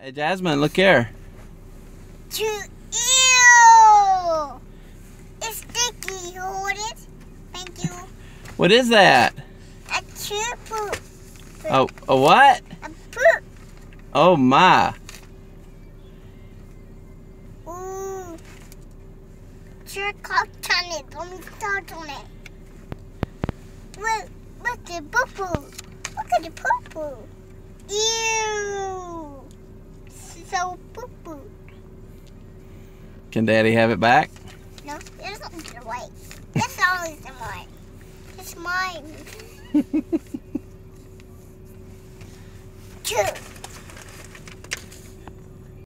Hey, Jasmine, look here. To ew! It's sticky. Hold it. Thank you. What is that? A chew poop. Oh, a what? A poop. Oh my. Ooh. Sure cocked on it. Let me start on it. Look, look the poo poo. Look at the poo poo. Ew. So poo poo. Can Daddy have it back? No, it doesn't get away. It's always mine. It's mine. Two.